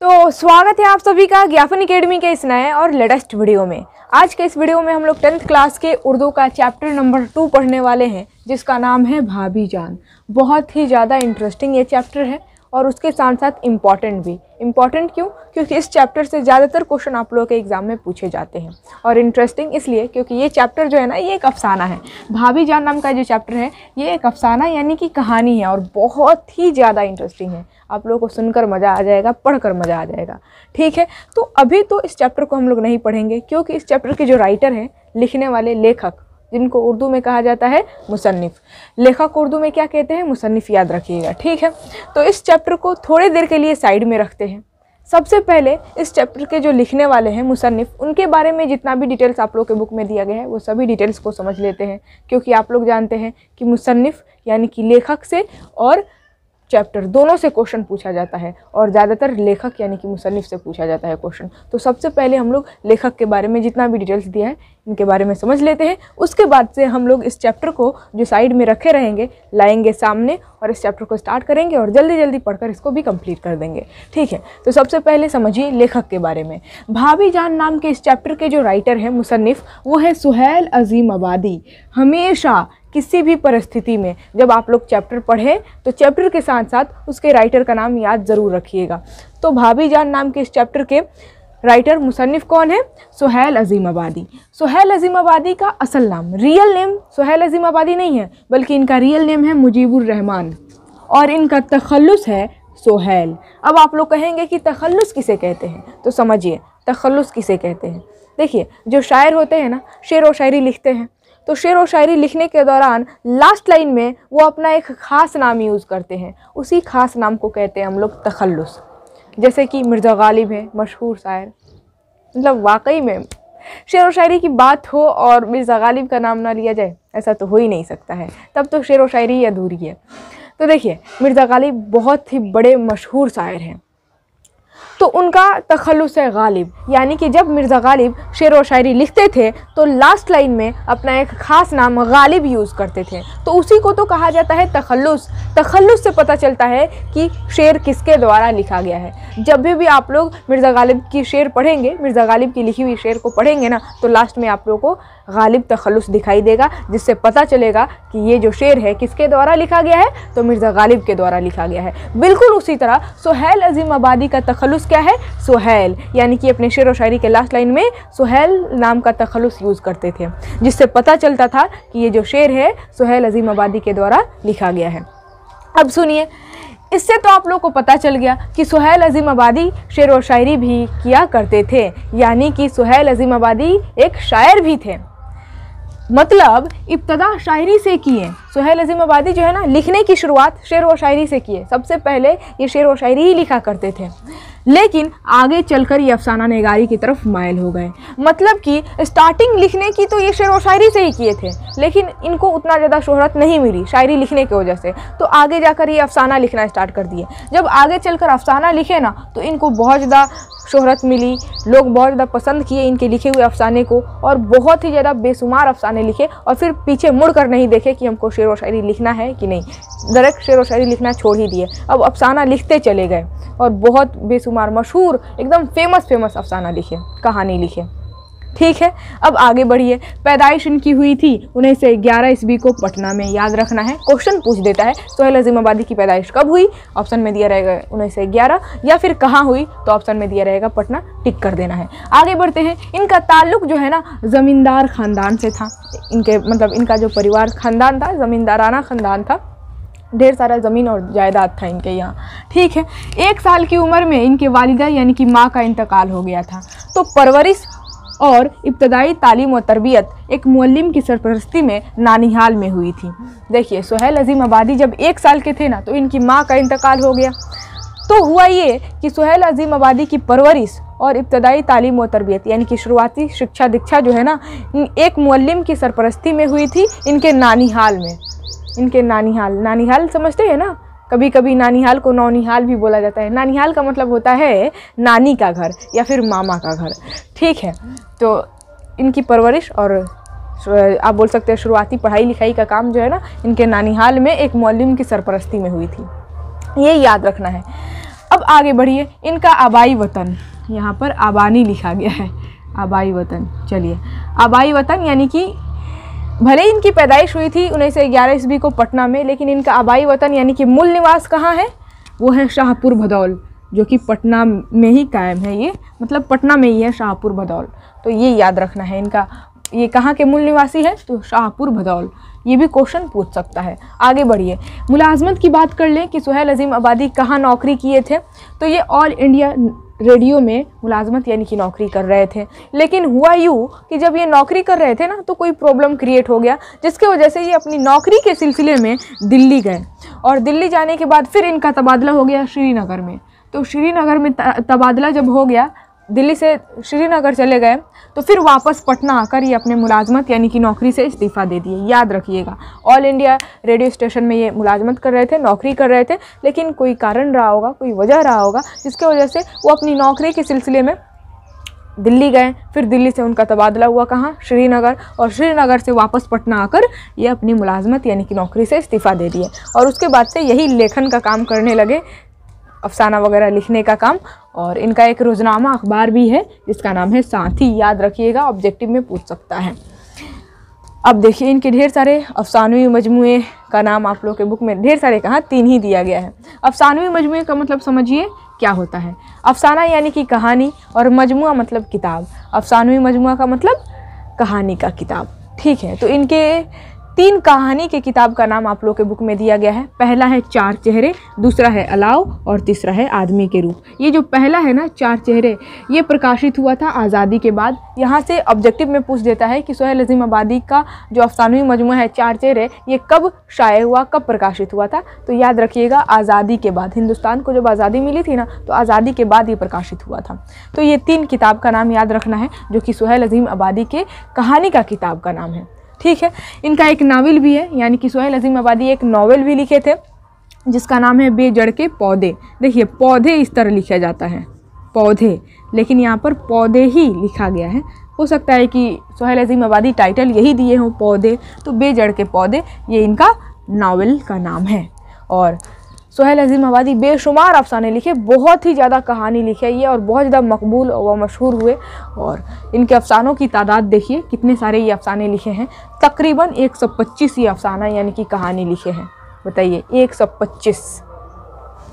तो स्वागत है आप सभी का ज्ञापन अकेडमी के इस नए और लेटेस्ट वीडियो में। आज के इस वीडियो में हम लोग टेंथ क्लास के उर्दू का चैप्टर नंबर टू पढ़ने वाले हैं, जिसका नाम है भाभी जान। बहुत ही ज़्यादा इंटरेस्टिंग ये चैप्टर है। और उसके साथ साथ इंपॉर्टेंट भी। इंपॉर्टेंट क्यों? क्योंकि इस चैप्टर से ज़्यादातर क्वेश्चन आप लोगों के एग्ज़ाम में पूछे जाते हैं। और इंटरेस्टिंग इसलिए क्योंकि ये चैप्टर जो है ना, ये एक अफसाना है। भाभी जान नाम का जो चैप्टर है, ये एक अफसाना यानी कि कहानी है और बहुत ही ज़्यादा इंटरेस्टिंग है। आप लोगों को सुनकर मज़ा आ जाएगा, पढ़कर मज़ा आ जाएगा। ठीक है? तो अभी तो इस चैप्टर को हम लोग नहीं पढ़ेंगे, क्योंकि इस चैप्टर के जो राइटर हैं, लिखने वाले लेखक जिनको उर्दू में कहा जाता है मुसनफ़ लेखक उर्दू में क्या कहते हैं? मुसनफ़ याद रखिएगा, ठीक है? तो इस चैप्टर को थोड़ी देर के लिए साइड में रखते हैं। सबसे पहले इस चैप्टर के जो लिखने वाले हैं मुसनफ़ उनके बारे में जितना भी डिटेल्स आप लोग के बुक में दिया गया है, वो सभी डिटेल्स को समझ लेते हैं। क्योंकि आप लोग जानते हैं कि मुसनफ़ यानी कि लेखक से और चैप्टर दोनों से क्वेश्चन पूछा जाता है और ज़्यादातर लेखक, यानी कि मुसनफ़ से पूछा जाता है क्वेश्चन तो सबसे पहले हम लोग लेखक के बारे में जितना भी डिटेल्स दिया है इनके बारे में समझ लेते हैं। उसके बाद से हम लोग इस चैप्टर को जो साइड में रखे रहेंगे, लाएँगे सामने और इस चैप्टर को स्टार्ट करेंगे और जल्दी जल्दी पढ़कर इसको भी कंप्लीट कर देंगे। ठीक है? तो सबसे पहले समझिए लेखक के बारे में। भाभी जान नाम के इस चैप्टर के जो राइटर हैं मुसनफ़ वो है सुहेल अजीम आबादी। हमेशा किसी भी परिस्थिति में जब आप लोग चैप्टर पढ़ें तो चैप्टर के साथ साथ उसके राइटर का नाम याद ज़रूर रखिएगा। तो भाभी जान नाम के इस चैप्टर के राइटर मुसनफ़ कौन है? सुहेल अजीम आबादी सुहेल अजीम आबादी का असल नाम रियल नेम सुहेल अजीम आबादी नहीं है, बल्कि इनका रियल नेम है मुजीबुर रहमान। और इनका तखलस है सोहेल। अब आप लोग कहेंगे कि तखलस किसे कहते हैं? तो समझिए, तखल्लुस किसे कहते हैं? देखिए, जो शायर होते हैं ना, शेर व शायरी लिखते हैं। तो शेर व शायरी लिखने के दौरान लास्ट लाइन में वो अपना एक ख़ास नाम यूज़ करते हैं। उसी ख़ास नाम को कहते हैं हम लोग तखल्लुस। जैसे कि मिर्ज़ा गालिब है, मशहूर शायर। मतलब वाकई में शेर व शायरी की बात हो और मिर्ज़ा गालिब का नाम ना लिया जाए, ऐसा तो हो ही नहीं सकता है। तब तो शेर व शायरी अधूरी है। तो देखिए, मिर्ज़ा गालिब बहुत ही बड़े मशहूर शायर हैं। तो उनका तखलुस है गालिब, यानी कि जब मिर्ज़ा गालिब शेर व शायरी लिखते थे तो लास्ट लाइन में अपना एक ख़ास नाम गालिब यूज़ करते थे। तो उसी को तो कहा जाता है तखलुस तखलुस से पता चलता है कि शेर किसके द्वारा लिखा गया है। जब भी भी आप लोग मिर्ज़ा गालिब की शेर पढ़ेंगे, मिर्ज़ा गालिब की लिखी हुई शेर को पढ़ेंगे ना तो लास्ट में आप लोगों को गालिब तखलुस दिखाई देगा, जिससे पता चलेगा कि ये जो शेर है किसके द्वारा लिखा गया है? तो मिर्ज़ा गालिब के द्वारा लिखा गया है। बिल्कुल उसी तरह सुहेल अजीम आबादी का तखलस क्या है? सुहेल, यानी कि अपने शेर व शायरी के लास्ट लाइन में सुहेल नाम का तखलुस यूज़ करते थे, जिससे पता चलता था कि ये जो शेर है, सुहेल अजीम आबादी के द्वारा लिखा गया है। अब सुनिए, इससे तो आप लोग को पता चल गया कि सुहेल अजीम आबादी शेर व शायरी भी किया करते थे, यानी कि सुहेल अजीम आबादी एक शायर भी थे। मतलब इब्तदा शायरी से किए। सुहेल अजीम आबादी जो है ना, लिखने की शुरुआत शेर व शायरी से किए। सबसे पहले ये शेर व शायरी ही लिखा करते थे। लेकिन आगे चलकर ये अफसाना नगारी की तरफ़ मायल हो गए। मतलब कि स्टार्टिंग लिखने की तो ये शेर व शायरी से ही किए थे, लेकिन इनको उतना ज़्यादा शोहरत नहीं मिली शायरी लिखने की वजह से। तो आगे जाकर ये अफसाना लिखना स्टार्ट कर दिए। जब आगे चलकर अफसाना लिखे ना तो इनको बहुत ज़्यादा शोहरत मिली। लोग बहुत ज़्यादा पसंद किए इनके लिखे हुए अफसाने को और बहुत ही ज़्यादा बेशुमार अफसाने लिखे और फिर पीछे मुड़ कर नहीं देखे कि हमको शेर व शायरी लिखना है कि नहीं। डायरेक्ट शेर व शायरी लिखना छोड़ ही दिए। अब अफसाना लिखते चले गए और बहुत बेशुमार, मशहूर, एकदम फ़ेमस फ़ेमस अफसाना लिखे, कहानी लिखे। ठीक है, अब आगे बढ़िए। पैदाइश इनकी हुई थी उन्नीस से ग्यारह ईस्वी को पटना में याद रखना है। क्वेश्चन पूछ देता है सोहेल अजीम आबादी की पैदाइश कब हुई? ऑप्शन में दिया रहेगा उन्नीस सौ ग्यारह, या फिर कहाँ हुई? तो ऑप्शन में दिया रहेगा पटना, टिक कर देना है। आगे बढ़ते हैं, इनका ताल्लुक जो है ना, ज़मींदार ख़ानदान से था। इनके मतलब इनका जो परिवार ख़ानदान था, ज़मींदाराना ख़ानदान था, ढेर सारा ज़मीन और जायदाद था इनके यहाँ। ठीक है, एक साल की उम्र में इनके वालिदा यानी कि माँ का इंतकाल हो गया था। तो परवरिश और इब्तदाई तालीम व तरबियत एक मुअल्लिम की सरपरस्ती में नानिहाल में हुई थी। देखिए, सोहेल अजीम आबादी जब एक साल के थे ना तो इनकी माँ का इंतकाल हो गया। तो हुआ ये कि सोहेल अजीम आबादी की परवरिश और इब्तदाई तालीम व तरबियत, यानी कि शुरुआती शिक्षा दीक्षा जो है ना, एक मुअल्लिम की सरपरस्ती में हुई थी इनके नानिहाल में। इनके नानिहाल नानिहाल समझते हैं ना? कभी कभी नानिहाल को नौनिहाल भी बोला जाता है। नानिहाल का मतलब होता है नानी का घर या फिर मामा का घर। ठीक है तो इनकी परवरिश और आप बोल सकते हैं शुरुआती पढ़ाई लिखाई का काम जो है ना, इनके नानिहाल में एक मौलिम की सरपरस्ती में हुई थी। ये याद रखना है। अब आगे बढ़िए, इनका आबाई वतन। यहाँ पर आबानी लिखा गया है, आबाई वतन। चलिए, आबाई वतन यानी कि भले इनकी पैदाइश हुई थी उन्नीस सौ ग्यारह ईस्वी को पटना में, लेकिन इनका आबाई वतन यानी कि मूल निवास कहाँ है? वो है शाहपुर भदौल, जो कि पटना में ही कायम है ये। मतलब पटना में ही है शाहपुर भदौल। तो ये याद रखना है इनका। ये कहाँ के मूल निवासी है? तो शाहपुर भदौल। ये भी क्वेश्चन पूछ सकता है। आगे बढ़िए। मुलाजमत की बात कर लें कि सुहेल अजीम आबादी कहाँ नौकरी किए थे? तो ये ऑल इंडिया रेडियो में मुलाजमत यानी कि नौकरी कर रहे थे। लेकिन हुआ यूँ कि जब ये नौकरी कर रहे थे ना तो कोई प्रॉब्लम क्रिएट हो गया, जिसके वजह से ये अपनी नौकरी के सिलसिले में दिल्ली गए। और दिल्ली जाने के बाद फिर इनका तबादला हो गया श्रीनगर में। तो श्रीनगर में तबादला जब हो गया दिल्ली से श्रीनगर चले गए तो फिर वापस पटना आकर ये अपने मुलाजमत यानी कि नौकरी से इस्तीफ़ा दे दिए। याद रखिएगा ऑल इंडिया रेडियो स्टेशन में ये मुलाजमत कर रहे थे, नौकरी कर रहे थे, लेकिन कोई कारण रहा होगा, कोई वजह रहा होगा, जिसके वजह से वो अपनी नौकरी के सिलसिले में दिल्ली गए, फिर दिल्ली से उनका तबादला हुआ कहाँ? श्रीनगर, और श्रीनगर से वापस पटना आकर ये अपनी मुलाजमत यानी कि नौकरी से इस्तीफ़ा दे दिए। और उसके बाद से यही लेखन का काम करने लगे अफसाना वगैरह लिखने का काम। और इनका एक रोज़नामा अखबार भी है, जिसका नाम है साथी। याद रखिएगा ऑब्जेक्टिव में पूछ सकता है। अब देखिए, इनके ढेर सारे अफसानवी मजमू का नाम आप लोग के बुक में ढेर सारे कहाँ, तीन ही दिया गया है। अफसानवी मजमू का मतलब समझिए क्या होता है। अफसाना यानी कि कहानी और मजमू मतलब किताब। अफसानवी मजमू का मतलब कहानी का किताब। ठीक है तो इनके तीन कहानी के किताब का नाम आप लोग के बुक में दिया गया है। पहला है चार चेहरे, दूसरा है अलाव और तीसरा है आदमी के रूप। ये जो पहला है ना, चार चेहरे, ये प्रकाशित हुआ था आज़ादी के बाद। यहाँ से ऑब्जेक्टिव में पूछ देता है कि सोहेल अजीम आबादी का जो अफसानवी मजमू है, चार चेहरे, ये कब शाये हुआ, कब प्रकाशित हुआ था? तो याद रखिएगा, आज़ादी के बाद। हिंदुस्तान को जब आज़ादी मिली थी ना तो आज़ादी के बाद ये प्रकाशित हुआ था। तो ये तीन किताब का नाम याद रखना है, जो कि सोहेल अजीम आबादी के कहानी का किताब का नाम है। ठीक है। इनका एक नावल भी है, यानी कि सोहेल अजीम आबादी एक नावल भी लिखे थे, जिसका नाम है बेजड़ के पौधे। देखिए, पौधे इस तरह लिखा जाता है, पौधे। लेकिन यहाँ पर पौधे ही लिखा गया है। हो सकता है कि सोहेल अजीम आबादी टाइटल यही दिए हों, पौधे। तो बेजड़ के पौधे, ये इनका नावल का नाम है। और सोहेल अजीम आबादी बेशुमार अफसाने लिखे, बहुत ही ज़्यादा कहानी लिखे ये और बहुत ज़्यादा मकबूल व मशहूर हुए। और इनके अफसानों की तादाद देखिए, कितने सारे ये अफसाने लिखे हैं। तकरीबन 125 ये अफसाना यानी कि कहानी लिखे हैं। बताइए 125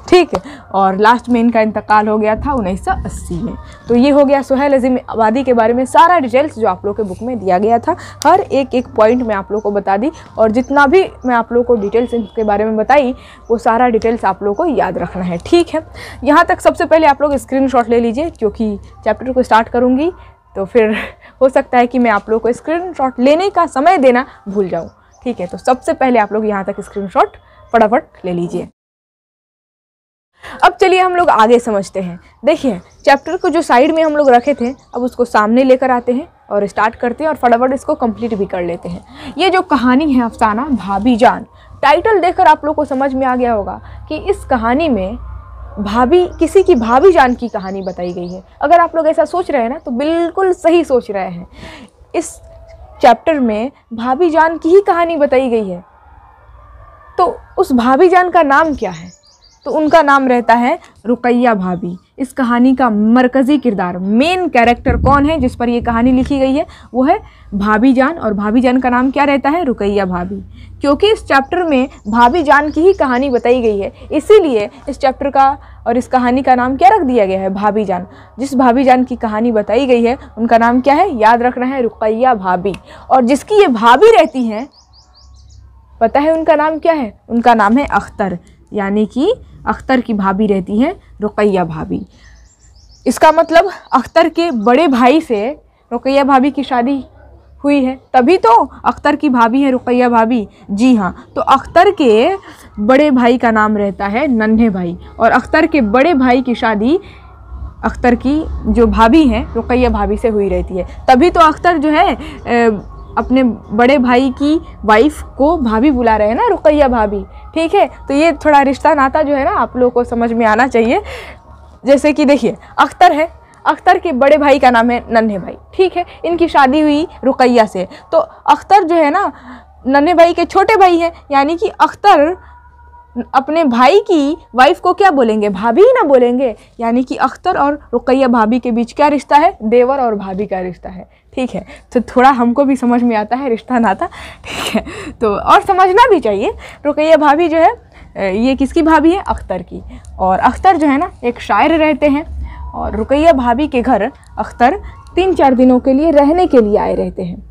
ठीक है। और लास्ट में इनका इंतकाल हो गया था 1980 में। तो ये हो गया सुहेल अजीम आबादी के बारे में सारा डिटेल्स जो आप लोग के बुक में दिया गया था। हर एक एक पॉइंट मैं आप लोग को बता दी और जितना भी मैं आप लोग को डिटेल्स इनके बारे में बताई, वो सारा डिटेल्स आप लोग को याद रखना है, ठीक है? यहाँ तक सबसे पहले आप लोग स्क्रीन ले लीजिए, क्योंकि चैप्टर को स्टार्ट करूँगी तो फिर हो सकता है कि मैं आप लोग को स्क्रीन लेने का समय देना भूल जाऊँ, ठीक है? तो सबसे पहले आप लोग यहाँ तक स्क्रीन फटाफट ले लीजिए। अब चलिए हम लोग आगे समझते हैं। देखिए चैप्टर को जो साइड में हम लोग रखे थे, अब उसको सामने लेकर आते हैं और स्टार्ट करते हैं और फटाफट इसको कंप्लीट भी कर लेते हैं। ये जो कहानी है अफसाना, भाभी जान टाइटल देखकर आप लोग को समझ में आ गया होगा कि इस कहानी में भाभी, किसी की भाभी जान की कहानी बताई गई है। अगर आप लोग ऐसा सोच रहे हैं ना तो बिल्कुल सही सोच रहे हैं। इस चैप्टर में भाभी जान की ही कहानी बताई गई है। तो उस भाभी जान का नाम क्या है? तो उनका नाम रहता है रुकैया भाभी। इस कहानी का मरकज़ी किरदार। मेन कैरेक्टर कौन है, जिस पर ये कहानी लिखी गई है, वो है भाभी जान। और भाभी जान का नाम क्या रहता है? रुकैया भाभी। क्योंकि इस चैप्टर में भाभी जान की ही कहानी बताई गई है। इसीलिए इस चैप्टर का और इस कहानी का नाम क्या रख दिया गया है? भाभी जान। जिस भाभी जान की कहानी बताई गई है, उनका नाम क्या है? याद रखना है, रुकैया भाभी। और जिसकी ये भाभी रहती हैं, पता है उनका नाम क्या है? उनका नाम है अख्तर। यानी कि अख्तर की भाभी रहती हैं, रुकैया भाभी। इसका मतलब अख्तर के बड़े भाई से रुकैया भाभी की शादी हुई है। तभी तो अख्तर की भाभी है, रुकैया भाभी। जी हाँ तो अख्तर के बड़े भाई का नाम रहता है नन्हे भाई और अख्तर के बड़े भाई की शादी अख्तर की जो भाभी हैं, रुकैया भाभी से हुई रहती है। तभी तो अख्तर जो है अपने बड़े भाई की वाइफ को भाभी बुला रहे हैं ना, रुकैया भाभी। ठीक है? तो ये थोड़ा रिश्ता नाता जो है ना, आप लोगों को समझ में आना चाहिए। जैसे कि देखिए, अख्तर है। अख्तर के बड़े भाई का नाम है नन्हे भाई। ठीक है? इनकी शादी हुई रुकैया से। तो अख्तर जो है ना, नन्हे भाई के छोटे भाई हैं। यानी कि अख्तर अपने भाई की वाइफ को क्या बोलेंगे? भाभी ही ना बोलेंगे? यानी कि अख्तर और रुकैया भाभी के बीच क्या रिश्ता है? देवर और भाभी का रिश्ता है। ठीक है? तो थोड़ा हमको भी समझ में आता है, रिश्ता नाता। ठीक है? तो और समझना भी चाहिए। रुकैया भाभी जो है ये किसकी भाभी है? अख्तर की। और अख्तर जो है ना, एक शायर रहते हैं। और रुकैया भाभी के घर अख्तर तीन चार दिनों के लिए रहने के लिए आए रहते हैं।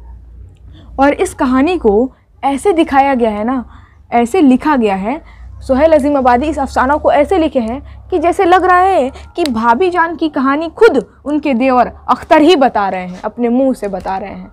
और इस कहानी को ऐसे दिखाया गया है ना, ऐसे लिखा गया है सोहेल अजीम आबादी इस अफसानों को ऐसे लिखे हैं कि जैसे लग रहा है कि भाभी जान की कहानी खुद उनके देवर अख्तर ही बता रहे हैं, अपने मुँह से बता रहे हैं।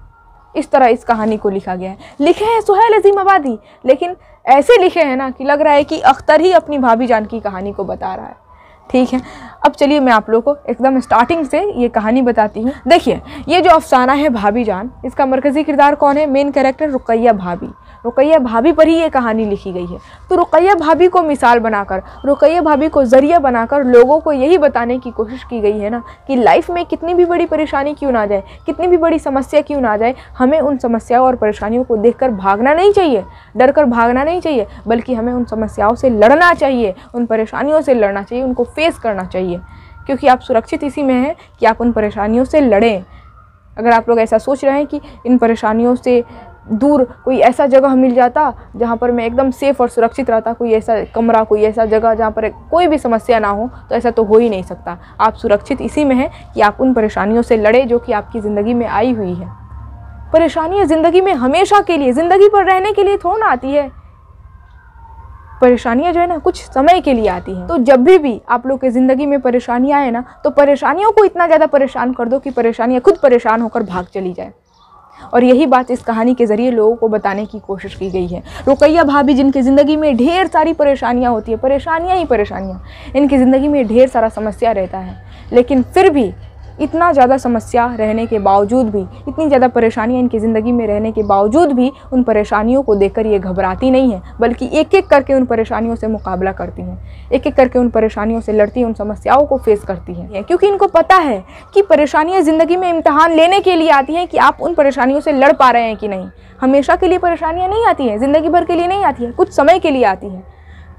इस तरह इस कहानी को लिखा गया है। लिखे हैं सुहेल अजीम आबादी लेकिन ऐसे लिखे हैं ना कि लग रहा है कि अख्तर ही अपनी भाभी जान की कहानी को बता रहा है। ठीक है, अब चलिए मैं आप लोगों को एकदम स्टार्टिंग से ये कहानी बताती हूँ। देखिए, ये जो अफसाना है भाभी जान, इसका मरकज़ी किरदार कौन है? मेन कैरेक्टर रुकैया भाभी। रुकैया भाभी पर ही ये कहानी लिखी गई है। तो रुकैया भाभी को मिसाल बनाकर, रुकैया भाभी को ज़रिया बनाकर लोगों को यही बताने की कोशिश की गई है ना कि लाइफ में कितनी भी बड़ी परेशानी क्यों ना जाए, कितनी भी बड़ी समस्या क्यों ना जाए, हमें उन समस्याओं और परेशानियों को देख भागना नहीं चाहिए डर कर भागना नहीं चाहिए, बल्कि हमें उन समस्याओं से लड़ना चाहिए, उन परेशानियों से लड़ना चाहिए, उनको फेस करना चाहिए। क्योंकि आप सुरक्षित इसी में हैं कि आप उन परेशानियों से लड़ें। अगर आप लोग ऐसा सोच रहे हैं कि इन परेशानियों से दूर कोई ऐसा जगह मिल जाता जहाँ पर मैं एकदम सेफ़ और सुरक्षित रहता, कोई ऐसा कमरा, कोई ऐसा जगह जहाँ पर कोई भी समस्या ना हो तो ऐसा तो हो ही नहीं सकता। आप सुरक्षित इसी में हैं कि आप उन परेशानियों से लड़े जो कि आपकी ज़िंदगी में आई हुई है। परेशानियाँ ज़िंदगी में हमेशा के लिए, ज़िंदगी पर रहने के लिए थोड़ा आती है। परेशानियाँ जो है ना, कुछ समय के लिए आती हैं। तो जब भी भी आप लोग के ज़िंदगी में परेशानियाँ आए ना तो परेशानियों को इतना ज़्यादा परेशान कर दो कि परेशानियाँ खुद परेशान होकर भाग चली जाए। और यही बात इस कहानी के ज़रिए लोगों को बताने की कोशिश की गई है। रुकैया भाभी, जिनकी ज़िंदगी में ढेर सारी परेशानियाँ होती है, परेशानियाँ ही परेशानियाँ, इनकी ज़िंदगी में ढेर सारा समस्या रहता है, लेकिन फिर भी इतना ज़्यादा समस्या रहने के बावजूद भी, इतनी ज़्यादा परेशानियाँ इनकी ज़िंदगी में रहने के बावजूद भी, उन परेशानियों को देखकर ये घबराती नहीं है, बल्कि एक एक करके उन परेशानियों से मुकाबला करती हैं। एक एक करके उन परेशानियों से लड़ती हैं, उन समस्याओं को फेस करती हैं। क्योंकि इनको पता है कि परेशानियाँ ज़िंदगी में इम्तहान लेने के लिए आती हैं कि आप उन परेशानियों से लड़ पा रहे हैं कि नहीं। हमेशा के लिए परेशानियाँ नहीं आती हैं, ज़िंदगी भर के लिए नहीं आती हैं, कुछ समय के लिए आती हैं।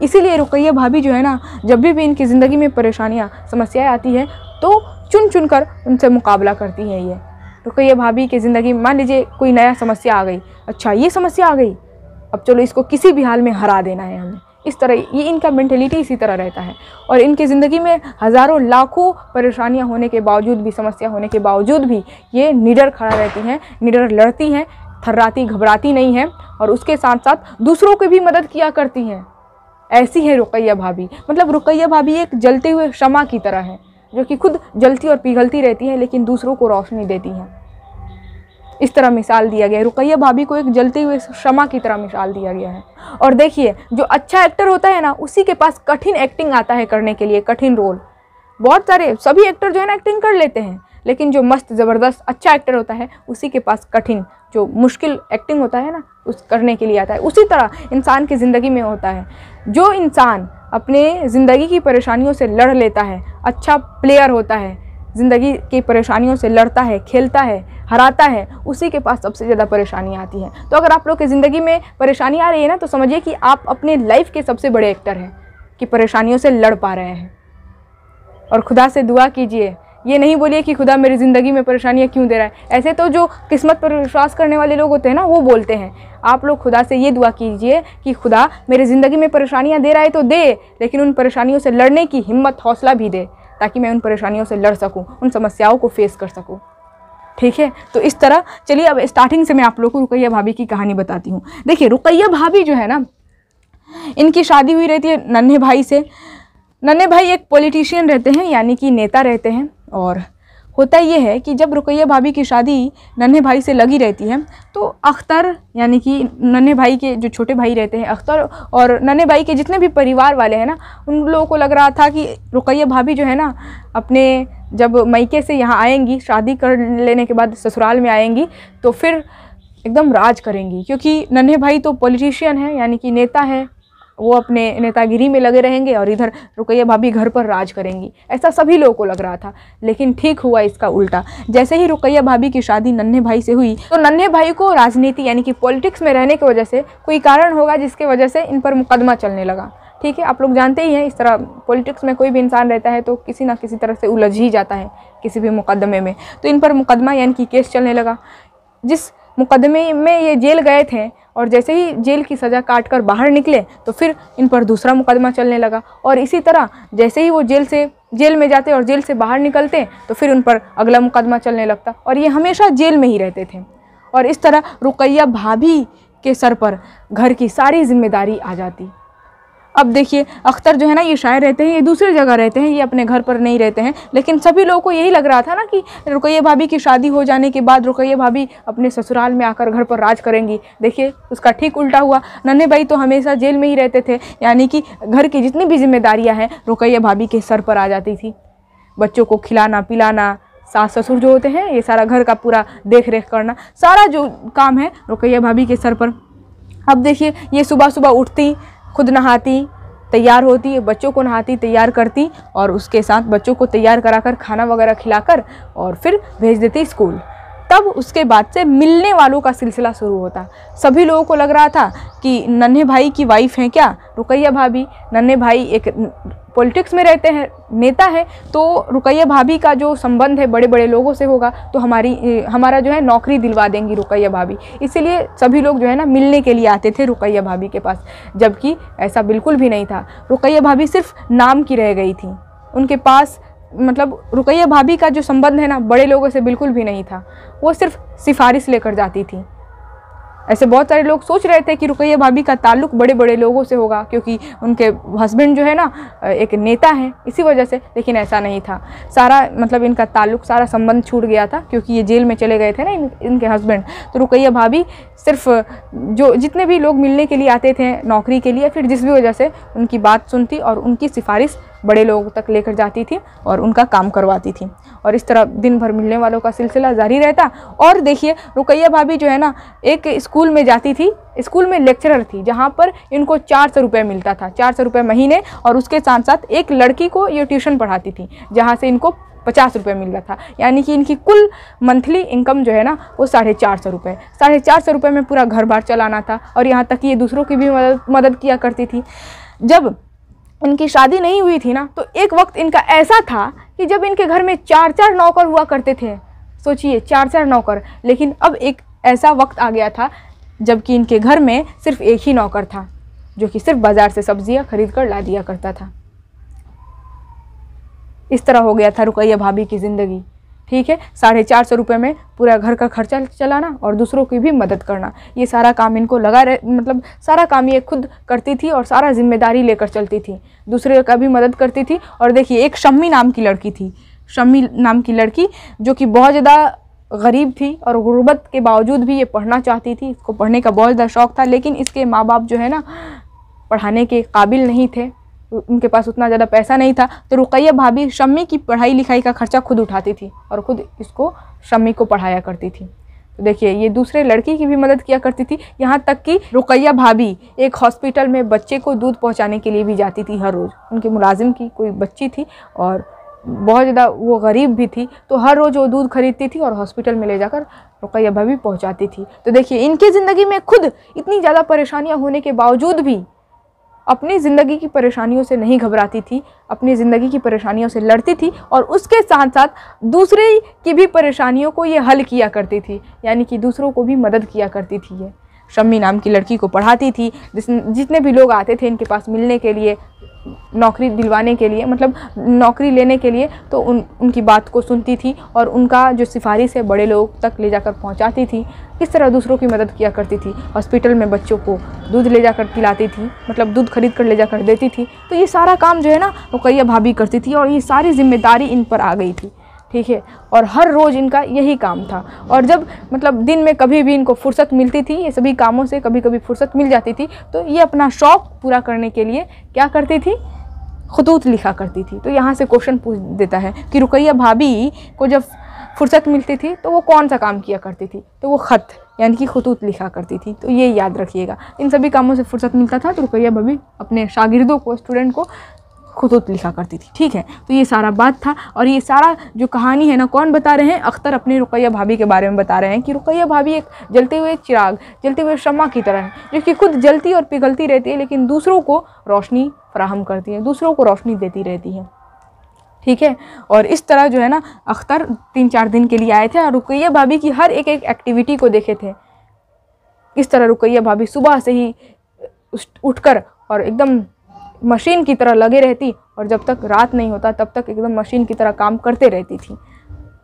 इसीलिए रुकैया भाभी जो है ना, जब भी भी इनकी ज़िंदगी में परेशानियाँ, समस्याएँ आती हैं तो चुन चुन कर उनसे मुकाबला करती हैं ये। तो कई भाभी की ज़िंदगी मान लीजिए कोई नया समस्या आ गई अच्छा ये समस्या आ गई, अब चलो इसको किसी भी हाल में हरा देना है हमें। इस तरह, ये इनका मैंटेलिटी इसी तरह रहता है। और इनकी ज़िंदगी में हज़ारों, लाखों परेशानियाँ होने के बावजूद भी, समस्या होने के बावजूद भी, ये निडर खड़ा रहती हैं, निडर लड़ती हैं, थर्राती, घबराती नहीं हैं, और उसके साथ साथ दूसरों की भी मदद किया करती हैं। ऐसी है रुकैया भाभी। मतलब रुकैया भाभी एक जलते हुए क्षमा की तरह है। जो कि खुद जलती और पिघलती रहती हैं, लेकिन दूसरों को रोशनी देती हैं। इस तरह मिसाल दिया गया है। रुकैया भाभी को एक जलते हुए क्षमा की तरह मिसाल दिया गया है। और देखिए, जो अच्छा एक्टर होता है ना, उसी के पास कठिन एक्टिंग आता है करने के लिए, कठिन रोल बहुत सारे, सभी एक्टर जो है ना एक्टिंग कर लेते हैं, लेकिन जो मस्त, ज़बरदस्त अच्छा एक्टर होता है, उसी के पास कठिन, जो मुश्किल एक्टिंग होता है ना, उस करने के लिए आता है। उसी तरह इंसान की ज़िंदगी में होता है। जो इंसान अपने ज़िंदगी की परेशानियों से लड़ लेता है अच्छा प्लेयर होता है, ज़िंदगी की परेशानियों से लड़ता है, खेलता है, हराता है, उसी के पास सबसे ज़्यादा परेशानियाँ आती हैं। तो अगर आप लोग की ज़िंदगी में परेशानी आ रही है ना तो समझिए कि आप अपने लाइफ के सबसे बड़े एक्टर हैं, कि परेशानियों से लड़ पा रहे हैं। और खुदा से दुआ कीजिए ये नहीं बोलिए कि खुदा मेरी ज़िंदगी में परेशानियाँ क्यों दे रहा है। ऐसे तो जो किस्मत पर विश्वास करने वाले लोग होते हैं ना, वो बोलते हैं। आप लोग खुदा से ये दुआ कीजिए कि खुदा मेरी ज़िंदगी में परेशानियाँ दे रहा है तो दे, लेकिन उन परेशानियों से लड़ने की हिम्मत, हौसला भी दे, ताकि मैं उन परेशानियों से लड़ सकूँ, उन समस्याओं को फेस कर सकूँ। ठीक है? तो इस तरह, चलिए अब स्टार्टिंग से मैं आप लोग को रुकैया भाभी की कहानी बताती हूँ। देखिए, रुकैया भाभी जो है ना, इनकी शादी हुई रहती है नन्हे भाई से। नन्हे भाई एक पॉलिटिशियन रहते हैं, यानी कि नेता रहते हैं, और होता ये है कि जब रुकैया भाभी की शादी नन्हे भाई से लगी रहती है तो अख्तर, यानी कि नन्हे भाई के जो छोटे भाई रहते हैं, अख्तर और नन्हे भाई के जितने भी परिवार वाले हैं ना, उन लोगों को लग रहा था कि रुकैया भाभी जो है ना, अपने जब मैके से यहाँ आएँगी, शादी कर लेने के बाद ससुराल में आएँगी तो फिर एकदम राज करेंगी, क्योंकि नन्हे भाई तो पॉलिटिशियन है, यानी कि नेता है वो अपने नेतागिरी में लगे रहेंगे और इधर रुकैया भाभी घर पर राज करेंगी। ऐसा सभी लोगों को लग रहा था, लेकिन ठीक हुआ इसका उल्टा। जैसे ही रुकैया भाभी की शादी नन्हे भाई से हुई तो नन्हे भाई को राजनीति यानी कि पॉलिटिक्स में रहने की वजह से कोई कारण होगा जिसके वजह से इन पर मुकदमा चलने लगा। ठीक है, आप लोग जानते ही हैं, इस तरह पॉलिटिक्स में कोई भी इंसान रहता है तो किसी ना किसी तरह से उलझ ही जाता है किसी भी मुकदमे में। तो इन पर मुकदमा यानी कि केस चलने लगा, जिस मुकदमे में ये जेल गए थे और जैसे ही जेल की सज़ा काट कर बाहर निकले तो फिर इन पर दूसरा मुकदमा चलने लगा। और इसी तरह जैसे ही वो जेल से, जेल में जाते और जेल से बाहर निकलते तो फिर उन पर अगला मुकदमा चलने लगता और ये हमेशा जेल में ही रहते थे। और इस तरह रुकैया भाभी के सर पर घर की सारी ज़िम्मेदारी आ जाती। अब देखिए, अख्तर जो है ना, ये शायर रहते हैं, ये दूसरी जगह रहते हैं, ये अपने घर पर नहीं रहते हैं। लेकिन सभी लोगों को यही लग रहा था ना कि रुकैया भाभी की शादी हो जाने के बाद रुकैया भाभी अपने ससुराल में आकर घर पर राज करेंगी। देखिए, उसका ठीक उल्टा हुआ। नन्हे भाई तो हमेशा जेल में ही रहते थे। यानी कि घर की जितनी भी जिम्मेदारियाँ हैं, रुकैया भाभी के सर पर आ जाती थी। बच्चों को खिलाना, पिलाना, सास ससुर जो होते हैं, ये सारा घर का पूरा देख रेख करना, सारा जो काम है, रुकैया भाभी के सर पर। अब देखिए, ये सुबह सुबह उठती खुद नहाती, तैयार होती, बच्चों को नहाती, तैयार करती और उसके साथ बच्चों को तैयार कराकर खाना वगैरह खिलाकर और फिर भेज देती स्कूल। तब उसके बाद से मिलने वालों का सिलसिला शुरू होता। सभी लोगों को लग रहा था कि नन्हे भाई की वाइफ हैं क्या? रुकैया भाभी, नन्हे भाई एक पॉलिटिक्स में रहते हैं, नेता है तो रुकैया भाभी का जो संबंध है बड़े बड़े लोगों से होगा तो हमारी हमारा जो है नौकरी दिलवा देंगी रुकैया भाभी। इसीलिए सभी लोग जो है ना मिलने के लिए आते थे रुकैया भाभी के पास, जबकि ऐसा बिल्कुल भी नहीं था। रुकैया भाभी सिर्फ़ नाम की रह गई थी। उनके पास मतलब रुकैया भाभी का जो संबंध है ना, बड़े लोगों से बिल्कुल भी नहीं था। वो सिर्फ़ सिफारिश लेकर जाती थी। ऐसे बहुत सारे लोग सोच रहे थे कि रुकैया भाभी का ताल्लुक बड़े बड़े लोगों से होगा क्योंकि उनके हस्बैंड जो है ना एक नेता हैं इसी वजह से लेकिन ऐसा नहीं था। सारा मतलब इनका ताल्लुक सारा संबंध छूट गया था क्योंकि ये जेल में चले गए थे ना इन, इनके हस्बैंड तो रुकैया भाभी सिर्फ़ जो जितने भी लोग मिलने के लिए आते थे नौकरी के लिए फिर जिस भी वजह से उनकी बात सुनती और उनकी सिफारिश बड़े लोगों तक लेकर जाती थी और उनका काम करवाती थी। और इस तरह दिन भर मिलने वालों का सिलसिला जारी रहता। और देखिए, रुकैया भाभी जो है ना, एक स्कूल में जाती थी। स्कूल में लेक्चरर थी, जहाँ पर इनको चार सौ रुपये मिलता था, चार सौ रुपये महीने। और उसके साथ साथ एक लड़की को ये ट्यूशन पढ़ाती थी, जहाँ से इनको पचास रुपये मिल रहा था। यानी कि इनकी कुल मंथली इनकम जो है ना, वो साढ़े चार सौ रुपये। साढ़े चार सौ रुपये में पूरा घर बार चलाना था और यहाँ तक ये दूसरों की भी मदद मदद किया करती थी। जब इनकी शादी नहीं हुई थी ना तो एक वक्त इनका ऐसा था कि जब इनके घर में चार चार नौकर हुआ करते थे। सोचिए चार चार नौकर। लेकिन अब एक ऐसा वक्त आ गया था, जबकि इनके घर में सिर्फ़ एक ही नौकर था, जो कि सिर्फ़ बाज़ार से सब्ज़ियाँ खरीद कर ला दिया करता था। इस तरह हो गया था रुकैया भाभी की ज़िंदगी। ठीक है? साढ़े चार सौ रुपये में पूरा घर का खर्चा चलाना और दूसरों की भी मदद करना। ये सारा काम इनको लगा रहे मतलब सारा काम ये खुद करती थी और सारा ज़िम्मेदारी लेकर चलती थी। दूसरे का भी मदद करती थी और देखिए, एक शम्मी नाम की लड़की थी। शम्मी नाम की लड़की जो कि बहुत ज़्यादा गरीब थी और गुर्बत के बावजूद भी ये पढ़ना चाहती थी। इसको पढ़ने का बहुत ज़्यादा शौक़ था, लेकिन इसके माँ बाप जो है ना, पढ़ाने के काबिल नहीं थे। उनके पास उतना ज़्यादा पैसा नहीं था तो रुकैया भाभी शम्मी की पढ़ाई लिखाई का खर्चा खुद उठाती थी और खुद इसको शम्मी को पढ़ाया करती थी। तो देखिए, ये दूसरे लड़की की भी मदद किया करती थी। यहाँ तक कि रुकैया भाभी एक हॉस्पिटल में बच्चे को दूध पहुँचाने के लिए भी जाती थी हर रोज़। उनके मुलाजिम की कोई बच्ची थी और बहुत ज़्यादा वो गरीब भी थी तो हर रोज़ वो दूध खरीदती थी और हॉस्पिटल में ले जाकर रुकैया भाभी पहुँचाती थी। तो देखिए, इनकी ज़िंदगी में खुद इतनी ज़्यादा परेशानियाँ होने के बावजूद भी अपनी ज़िंदगी की परेशानियों से नहीं घबराती थी, अपनी ज़िंदगी की परेशानियों से लड़ती थी और उसके साथ साथ दूसरे की भी परेशानियों को ये हल किया करती थी, यानी कि दूसरों को भी मदद किया करती थी ये। शम्मी नाम की लड़की को पढ़ाती थी जिस जितने भी लोग आते थे इनके पास मिलने के लिए नौकरी दिलवाने के लिए मतलब नौकरी लेने के लिए तो उन, उनकी बात को सुनती थी और उनका जो सिफारिश है बड़े लोग तक ले जाकर पहुंचाती थी। किस तरह दूसरों की मदद किया करती थी। हॉस्पिटल में बच्चों को दूध ले जाकर पिलाती थी मतलब दूध खरीद कर ले जाकर देती थी। तो ये सारा काम जो है ना, वो कैया भाभी करती थी और ये सारी ज़िम्मेदारी इन पर आ गई थी। ठीक है? और हर रोज़ इनका यही काम था। और जब मतलब दिन में कभी भी इनको फुर्सत मिलती थी, ये सभी कामों से कभी कभी फुर्सत मिल जाती थी तो ये अपना शौक़ पूरा करने के लिए क्या करती थी? खतूत लिखा करती थी। तो यहाँ से क्वेश्चन पूछ देता है कि रुकैया भाभी को जब फुर्सत मिलती थी तो वो कौन सा काम किया करती थी? तो वो ख़त, यानी कि खतूत लिखा करती थी। तो ये याद रखिएगा। इन सभी कामों से फुर्सत मिलता था तो रुकैया भाभी अपने शागिर्दों को, स्टूडेंट को खुतूत लिखा करती थी। ठीक है? तो ये सारा बात था और ये सारा जो कहानी है ना, कौन बता रहे हैं? अख्तर अपनी रुकैया भाभी के बारे में बता रहे हैं कि रुकैया भाभी एक जलते हुए चिराग, जलते हुए शमा की तरह है, जो कि खुद जलती और पिघलती रहती है, लेकिन दूसरों को रोशनी फराहम करती है, दूसरों को रोशनी देती रहती है। ठीक है? और इस तरह जो है ना, अख्तर तीन चार दिन के लिए आए थे और रुकैया भाभी की हर एक एक एक्टिविटी को देखे थे। इस तरह रुकैया भाभी सुबह से ही उठकर और एकदम मशीन की तरह लगे रहती और जब तक रात नहीं होता, तब तक एकदम मशीन की तरह काम करते रहती थी।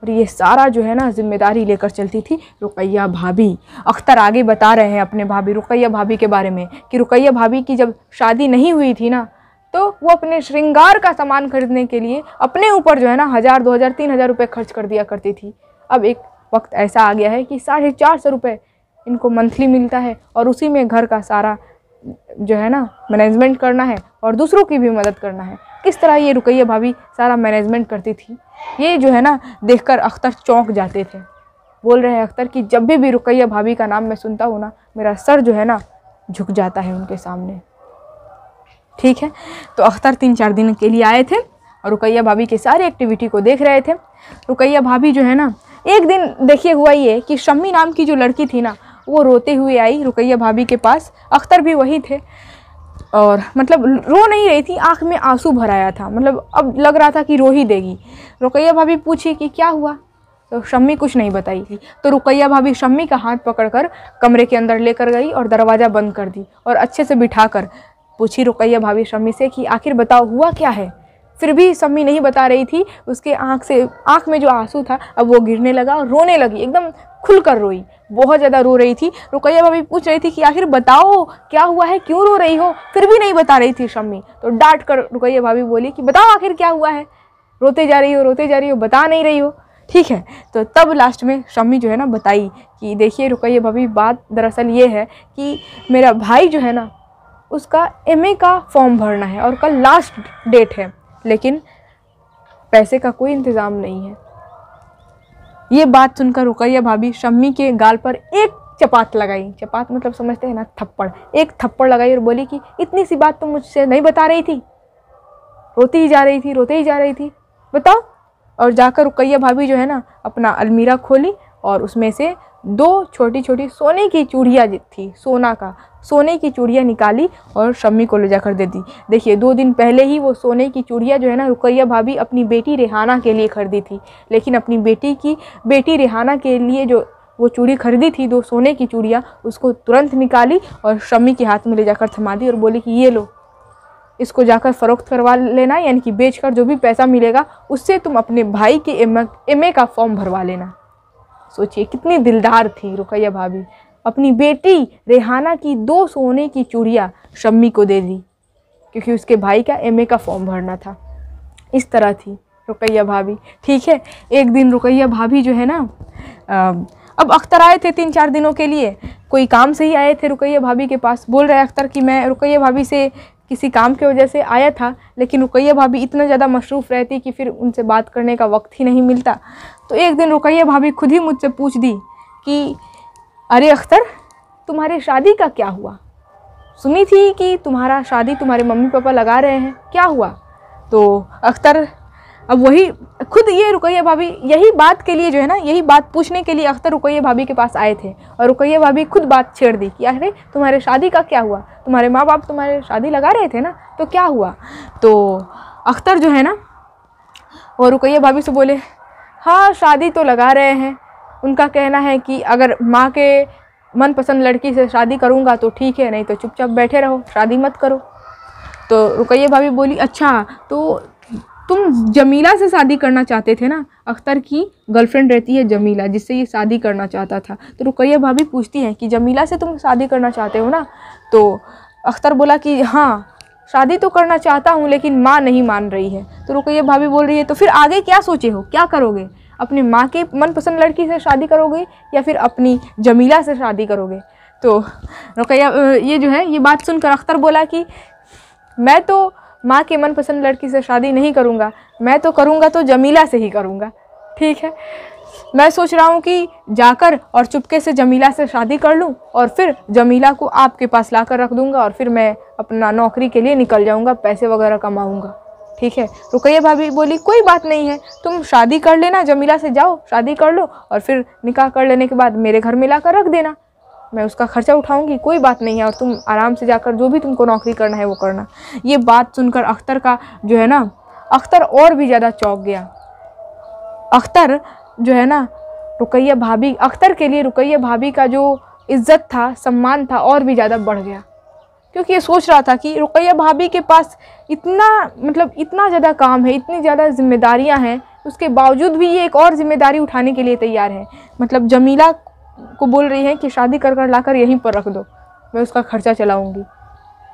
और ये सारा जो है ना, ज़िम्मेदारी लेकर चलती थी रुकैया भाभी। अख्तर आगे बता रहे हैं अपने भाभी, रुकैया भाभी के बारे में कि रुकैया भाभी की जब शादी नहीं हुई थी ना तो वो अपने श्रृंगार का सामान खरीदने के लिए अपने ऊपर जो है ना, हज़ार, दो हज़ार, तीन हज़ार रुपये खर्च कर दिया करती थी। अब एक वक्त ऐसा आ गया है कि साढ़े चार सौ रुपये इनको मंथली मिलता है और उसी में घर का सारा जो है ना मैनेजमेंट करना है और दूसरों की भी मदद करना है। किस तरह ये रुकैया भाभी सारा मैनेजमेंट करती थी? ये जो है ना, देखकर अख्तर चौंक जाते थे। बोल रहे हैं अख्तर कि जब भी भी रुकैया भाभी का नाम मैं सुनता हूँ ना, मेरा सर जो है ना, झुक जाता है उनके सामने। ठीक है? तो अख्तर तीन चार दिन के लिए आए थे और रुकैया भाभी की सारी एक्टिविटी को देख रहे थे। रुकैया भाभी जो है ना, एक दिन देखिए हुआ ये कि शम्मी नाम की जो लड़की थी ना वो रोते हुए आई, रुकैया भाभी के पास। अख्तर भी वही थे। और मतलब रो नहीं रही थी, आँख में आँसू भराया था। मतलब अब लग रहा था कि रो ही देगी। रुकैया भाभी पूछी कि क्या हुआ? तो शम्मी कुछ नहीं बताई थी। तो रुकैया भाभी शम्मी का हाथ पकड़कर कमरे के अंदर लेकर गई और दरवाज़ा बंद कर दी और अच्छे से बिठाकर पूछी रुकैया भाभी शम्मी से कि आखिर बताओ, हुआ क्या है? फिर भी सम्मी नहीं बता रही थी। उसके आँख से, आँख में जो आँसू था, अब वो गिरने लगा और रोने लगी, एकदम खुल कर रोई। बहुत ज़्यादा रो रही थी। रुकैया भाभी पूछ रही थी कि आखिर बताओ, क्या हुआ है? क्यों रो रही हो? फिर भी नहीं बता रही थी शम्मी तो डांट कर रुकैया भाभी बोली कि बताओ आखिर क्या हुआ है? रोते जा रही हो, रोते जा रही हो, बता नहीं रही हो। ठीक है तो तब लास्ट में शम्मी जो है ना बताई कि देखिए रुकैया भाभी, बात दरअसल ये है कि मेरा भाई जो है ना, उसका एमए का फॉर्म भरना है और कल लास्ट डेट है। लेकिन पैसे का कोई इंतज़ाम नहीं है। ये बात सुनकर रुकैया भाभी शम्मी के गाल पर एक चपात लगाई। चपात मतलब समझते हैं ना, थप्पड़। एक थप्पड़ लगाई और बोली कि, इतनी सी बात तो मुझसे नहीं बता रही थी। रोती ही जा रही थी, रोते ही जा रही थी। बताओ। और जाकर रुकैया भाभी जो है ना, अपना अलमीरा खोली और उसमें से दो छोटी छोटी सोने की चूड़िया थी, सोना का। सोने की चूड़िया निकाली और शम्मी को ले जाकर दे दी। देखिए, दो दिन पहले ही वो सोने की चूड़िया जो है ना, रुकैया भाभी अपनी बेटी रेहाना के लिए खरीदी थी। लेकिन अपनी बेटी की, बेटी रेहाना के लिए जो वो चूड़ी खरीदी थी, दो सोने की चूड़िया, उसको तुरंत निकाली और शम्मी के हाथ में ले जाकर थमा दी और बोली कि, ये लो, इसको जाकर फ़रोख्त करवा लेना, यानी कि बेच कर जो भी पैसा मिलेगा, उससे तुम अपने भाई के एम ए का फॉर्म भरवा लेना। सोचिए, कितनी दिलदार थी रुकैया भाभी। अपनी बेटी रेहाना की दो सोने की चूड़ियाँ शम्मी को दे दी, क्योंकि उसके भाई का एमए का फॉर्म भरना था। इस तरह थी रुकैया भाभी। ठीक है, एक दिन रुकैया भाभी जो है ना अब अख्तर आए थे तीन चार दिनों के लिए। कोई काम से ही आए थे रुकैया भाभी के पास। बोल रहे अख्तर कि मैं रुकैया भाभी से किसी काम की वजह से आया था, लेकिन रुकैया भाभी इतना ज़्यादा मशरूफ़ रहती कि फिर उनसे बात करने का वक्त ही नहीं मिलता। तो एक दिन रुकैया भाभी खुद ही मुझसे पूछ दी कि, अरे अख्तर, तुम्हारी शादी का क्या हुआ? सुनी थी कि तुम्हारा शादी तुम्हारे मम्मी पापा लगा रहे हैं, क्या हुआ? तो अख्तर अब वही, खुद ये रुकैया भाभी, यही बात के लिए जो है ना, यही बात पूछने के लिए अख्तर रुकैया भाभी के पास आए थे। और रुकैया भाभी खुद बात छेड़ दी कि, अरे, तुम्हारे शादी का क्या हुआ? तुम्हारे माँ बाप तुम्हारे शादी लगा रहे थे ना तो क्या हुआ? तो अख्तर जो है ना, वो रुकैया भाभी से बोले हाँ शादी तो लगा रहे हैं। उनका कहना है कि अगर माँ के मनपसंद लड़की से शादी करूँगा तो ठीक है, नहीं तो चुपचाप बैठे रहो, शादी मत करो। तो रुकैया भाभी बोली अच्छा तो तुम जमीला से शादी करना चाहते थे ना? अख्तर की गर्लफ्रेंड रहती है जमीला, जिससे ये शादी करना चाहता था। तो रुकैया भाभी पूछती हैं कि जमीला से तुम शादी करना चाहते हो ना? तो अख्तर बोला कि हाँ शादी तो करना चाहता हूँ, लेकिन माँ नहीं मान रही है। तो रुकैया भाभी बोल रही है तो फिर आगे क्या सोचे हो? क्या करोगे? अपनी माँ के मनपसंद लड़की से शादी करोगे या फिर अपनी जमीला से शादी करोगे? तो रुकैया ये जो है, ये बात सुनकर अख्तर बोला कि, मैं तो माँ के मनपसंद लड़की से शादी नहीं करूँगा। मैं तो करूँगा तो जमीला से ही करूँगा। ठीक है? मैं सोच रहा हूँ कि जाकर और चुपके से जमीला से शादी कर लूँ और फिर जमीला को आपके पास ला कर रख दूँगा और फिर मैं अपना नौकरी के लिए निकल जाऊँगा, पैसे वगैरह कमाऊँगा। ठीक है? रुकैया भाभी बोली, कोई बात नहीं है, तुम शादी कर लेना, जमीला से जाओ, शादी कर लो और फिर निकाह कर लेने के बाद मेरे घर में ला कर रख देना। मैं उसका खर्चा उठाऊँगी, कोई बात नहीं है, और तुम आराम से जाकर जो भी तुमको नौकरी करना है वो करना। ये बात सुनकर अख्तर का जो है ना, अख्तर और भी ज़्यादा चौंक गया। अख्तर जो है ना, रुकैया भाभी, अख्तर के लिए रुकैया भाभी का जो इज़्ज़त था, सम्मान था, और भी ज़्यादा बढ़ गया। क्योंकि ये सोच रहा था कि रुकैया भाभी के पास इतना मतलब इतना ज़्यादा काम है, इतनी ज़्यादा जिम्मेदारियाँ हैं, उसके बावजूद भी ये एक और ज़िम्मेदारी उठाने के लिए तैयार है। मतलब जमीला को बोल रही है कि शादी कर कर ला कर यहीं पर रख दो। मैं उसका खर्चा चलाऊँगी।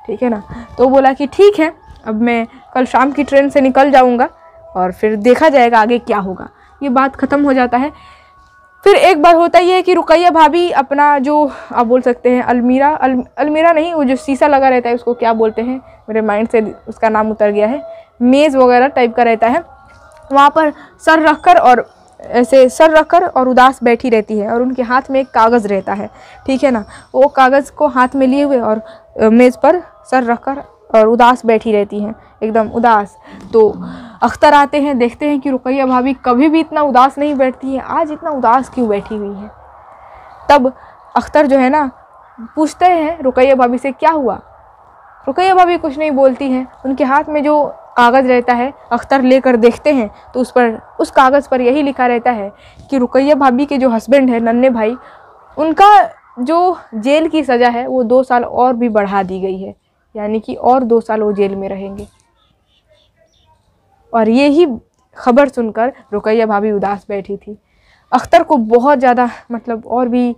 ठीक है ना? तो बोला कि ठीक है अब मैं कल शाम की ट्रेन से निकल जाऊँगा और फिर देखा जाएगा आगे क्या होगा। ये बात ख़त्म हो जाता है। फिर एक बार होता ही है कि रुकैया भाभी अपना जो आप बोल सकते हैं अलमीरा अल, अलमीरा नहीं वो जो शीशा लगा रहता है उसको क्या बोलते हैं? मेरे माइंड से उसका नाम उतर गया है। मेज़ वगैरह टाइप का रहता है। वहाँ पर सर रख कर और ऐसे सर रखकर और उदास बैठी रहती है और उनके हाथ में एक कागज़ रहता है। ठीक है ना? वो कागज़ को हाथ में लिए हुए और मेज़ पर सर रखकर और उदास बैठी रहती हैं। एकदम उदास। तो अख्तर आते हैं, देखते हैं कि रुकैया भाभी कभी भी इतना उदास नहीं बैठती है। आज इतना उदास क्यों बैठी हुई है? तब अख्तर जो है ना, पूछते हैं रुकैया भाभी से, क्या हुआ? रुकैया भाभी कुछ नहीं बोलती हैं। उनके हाथ में जो कागज़ रहता है, अख्तर लेकर देखते हैं तो उस पर, उस कागज़ पर यही लिखा रहता है कि रुकैया भाभी के जो हस्बैंड है, नन्हे भाई, उनका जो जेल की सज़ा है, वो दो साल और भी बढ़ा दी गई है। यानी कि और दो साल वो जेल में रहेंगे। और ये ही खबर सुनकर रुकैया भाभी उदास बैठी थी। अख्तर को बहुत ज़्यादा मतलब और भी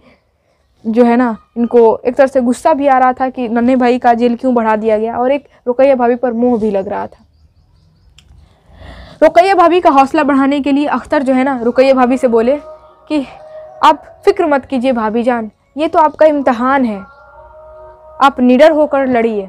जो है ना, इनको एक तरह से गुस्सा भी आ रहा था कि नन्हे भाई का जेल क्यों बढ़ा दिया गया? और एक रुकैया भाभी पर मोह भी लग रहा था। रुकैया भाभी का हौसला बढ़ाने के लिए अख्तर जो है ना, रुकैया भाभी से बोले कि, आप फ़िक्र मत कीजिए भाभी जान, ये तो आपका इम्तहान है। आप निडर होकर लड़िए।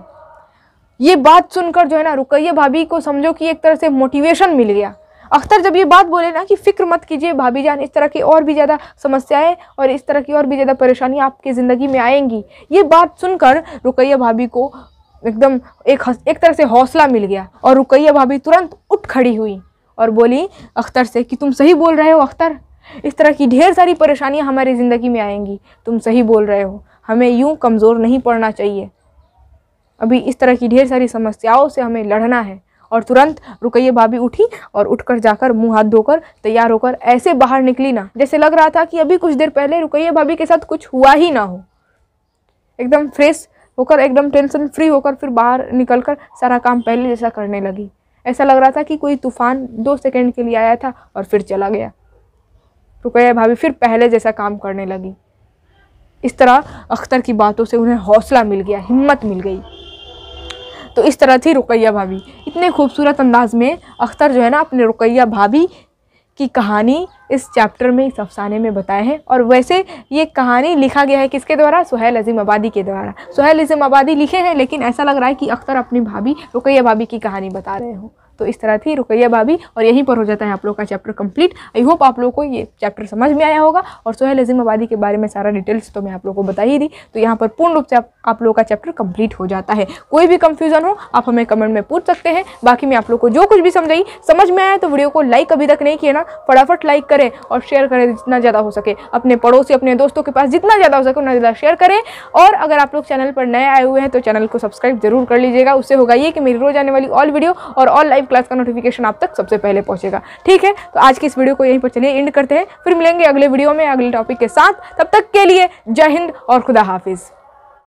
ये बात सुनकर जो है ना, रुकैया भाभी को समझो कि एक तरह से मोटिवेशन मिल गया। अख्तर जब ये बात बोले ना कि, फ़िक्र मत कीजिए भाभी जान, इस तरह की और भी ज़्यादा समस्याएँ और इस तरह की और भी ज़्यादा परेशानियाँ आपकी ज़िंदगी में आएँगी। ये बात सुनकर रुकैया भाभी को एकदम एक एक तरह से हौसला मिल गया और रुकैया भाभी तुरंत उठ खड़ी हुई और बोली, अख्तर से कि तुम सही बोल रहे हो, अख्तर? इस तरह की ढेर सारी परेशानियाँ हमारी ज़िंदगी में आएँगी। तुम सही बोल रहे हो। हमें यूँ कमज़ोर नहीं पड़ना चाहिए। अभी इस तरह की ढेर सारी समस्याओं से हमें लड़ना है। और तुरंत रुकैया भाभी उठी और उठकर जाकर मुँह हाथ धोकर तैयार होकर ऐसे बाहर निकली ना, जैसे लग रहा था कि अभी कुछ देर पहले रुकैया भाभी के साथ कुछ हुआ ही ना हो। एकदम फ्रेश होकर एकदम टेंशन फ्री होकर फिर बाहर निकलकर सारा काम पहले जैसा करने लगी। ऐसा लग रहा था कि कोई तूफ़ान दो सेकंड के लिए आया था और फिर चला गया। रुकैया भाभी फिर पहले जैसा काम करने लगी। इस तरह अख्तर की बातों से उन्हें हौसला मिल गया, हिम्मत मिल गई। तो इस तरह थी रुकैया भाभी। इतने खूबसूरत अंदाज में अख्तर जो है ना, अपने रुकैया भाभी की कहानी इस चैप्टर में, इस अफसाने में बताए हैं। और वैसे ये कहानी लिखा गया है किसके द्वारा? सुहेल अजीम आबादी के द्वारा। सुहेल अजीम आबादी लिखे हैं, लेकिन ऐसा लग रहा है कि अख्तर अपनी भाभी, रुकैया भाभी की कहानी बता रहे हो। तो इस तरह थी रुकैया भाभी और यहीं पर हो जाता है आप लोग का चैप्टर कंप्लीट आई होप आप लोग को ये चैप्टर समझ में आया होगा और सोहेल अजीम आबादी के बारे में सारा डिटेल्स तो मैं आप लोग को बता ही दी. तो यहाँ पर पूर्ण रूप से आप, लोग का चैप्टर कंप्लीट हो जाता है. कोई भी कंफ्यूजन हो आप हमें कमेंट में पूछ सकते हैं. बाकी मैं आप लोग को जो कुछ भी समझाई समझ में आया तो वीडियो को लाइक अभी तक नहीं किया ना फटाफट लाइक करें और शेयर करें जितना ज़्यादा हो सके. अपने पड़ोसी अपने दोस्तों के पास जितना ज़्यादा हो सके उतना ज़्यादा शेयर करें. और अगर आप लोग चैनल पर नए आए हुए हैं तो चैनल को सब्सक्राइब ज़रूर कर लीजिएगा. उससे होगा ये कि मेरी रोज आने वाली ऑल वीडियो और ऑल लाइव क्लास का नोटिफिकेशन आप तक सबसे पहले पहुंचेगा। ठीक है? तो आज की इस वीडियो को यहीं पर चलिए एंड करते हैं। फिर मिलेंगे अगले वीडियो में अगले टॉपिक के साथ। तब तक के लिए जय हिंद और खुदा हाफिज़।